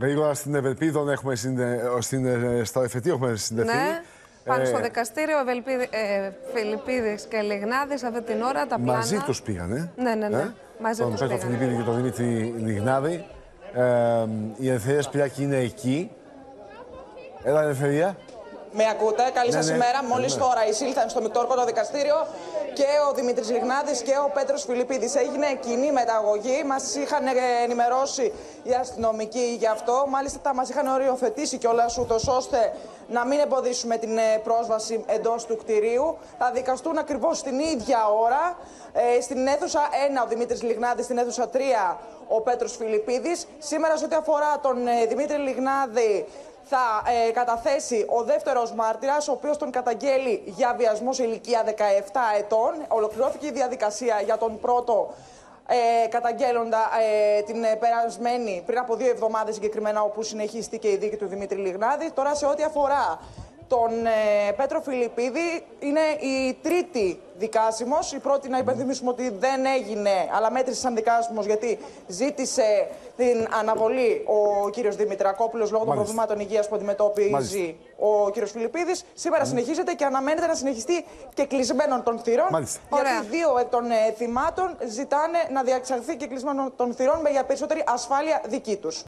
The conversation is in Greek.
Γρήγορα στην Ευελπίδων έχουμε συνδε... στην... ε, στο εφετείο έχουμε συνδεθεί. Ναι. Πάνω Ε, στο δικαστήριο, Ευελπίδη, ε, Φιλιππίδης και Λιγνάδης αυτή την ώρα τα πλάνα. Μαζί τους πήγανε. Ναι, ναι, ναι. Μαζί τον τους Πέτρο πήγανε. Φιλιππίδη και τον Δημήτρη Λιγνάδη. Ε, η Ελευθερία Σπυράκη είναι εκεί. Έλα, Ελευθερία. Με ακούτε, καλή Ναι, σας ναι. ημέρα. Μόλις Ναι. τώρα εισήλθαν στο Μητόρκο δικαστήριο και ο Δημήτρης Λιγνάδη και ο Πέτρος Φιλιππίδης. Έγινε κοινή μεταγωγή. Μας είχαν ε, ενημερώσει οι αστυνομικοί γι' αυτό. Μάλιστα, μας είχαν οριοθετήσει κιόλας ούτως ώστε να μην εμποδίσουμε την ε, πρόσβαση εντός του κτηρίου. Θα δικαστούν ακριβώς την ίδια ώρα. Ε, στην αίθουσα 1 ο Δημήτρης Λιγνάδη, στην αίθουσα 3 ο Πέτρος Φιλιππίδης. Σήμερα, σε ό,τι αφορά τον ε, Δημήτρη Λιγνάδη, θα ε, καταθέσει ο δεύτερος μάρτυρας, ο οποίος τον καταγγέλει για βιασμό σε ηλικία 17 ετών. Ολοκληρώθηκε η διαδικασία για τον πρώτο ε, καταγγέλλοντα ε, την ε, περασμένη, πριν από δύο εβδομάδες συγκεκριμένα, όπου συνεχίστηκε η δίκη του Δημήτρη Λιγνάδη. Τώρα, σε ό,τι αφορά τον ε, Πέτρο Φιλιππίδη, είναι η τρίτη δικάσιμος. Η πρώτη να υπενθυμίσουμε ότι δεν έγινε, αλλά μέτρησε σαν δικάσιμος γιατί ζήτησε την αναβολή ο κύριος Δημητρακόπουλος λόγω των Μάλιστα. προβλημάτων υγείας που αντιμετώπιζει Μάλιστα. ο κύριος Φιλιππίδης. Σήμερα συνεχίζεται και αναμένεται να συνεχιστεί και κλεισμένων των θυρών. Μάλιστα. Γιατί Ωραία. δύο εκ των ε, θυμάτων ζητάνε να διαξαχθεί και κλεισμένων των θυρών με για περισσότερη ασφάλεια δική τους.